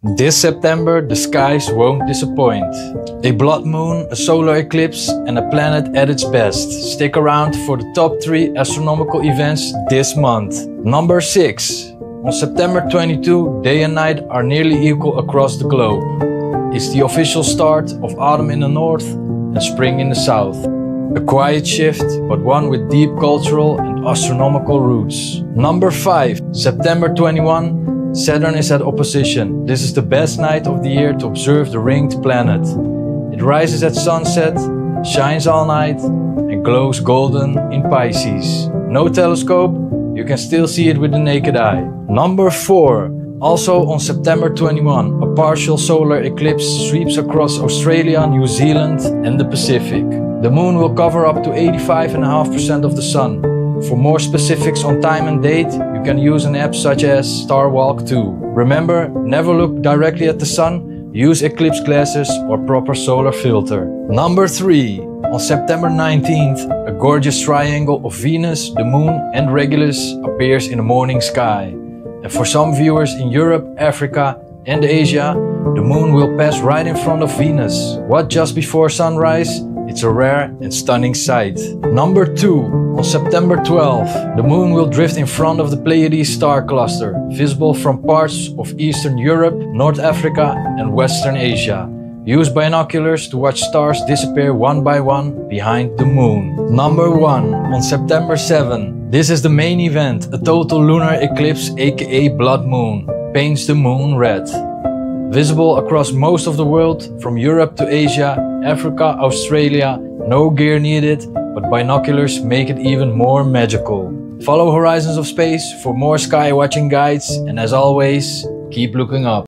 This September, the skies won't disappoint. A blood moon, a solar eclipse, and a planet at its best. Stick around for the top 3 astronomical events this month. Number 6. On September 22, day and night are nearly equal across the globe. It's the official start of autumn in the north and spring in the south. A quiet shift, but one with deep cultural and astronomical roots. Number 5. September 21, Saturn is at opposition. This is the best night of the year to observe the ringed planet. It rises at sunset, shines all night, and glows golden in Pisces. No telescope, you can still see it with the naked eye. Number 4. Also on September 21, a partial solar eclipse sweeps across Australia, New Zealand, and the Pacific. The moon will cover up to 85.5% of the sun. For more specifics on time and date, you can use an app such as Starwalk 2. Remember, never look directly at the sun, use eclipse glasses or proper solar filter. Number 3. On September 19th, a gorgeous triangle of Venus, the Moon and Regulus appears in the morning sky. And for some viewers in Europe, Africa and Asia, the Moon will pass right in front of Venus. What just before sunrise? It's a rare and stunning sight. Number 2. On September 12, the moon will drift in front of the Pleiades star cluster, visible from parts of Eastern Europe, North Africa and Western Asia. Use binoculars to watch stars disappear one by one behind the moon. Number 1. On September 7, this is the main event, a total lunar eclipse aka blood moon, paints the moon red. Visible across most of the world, from Europe to Asia, Africa, Australia, no gear needed, but binoculars make it even more magical. Follow Horizons of Space for more sky watching guides, and as always, keep looking up.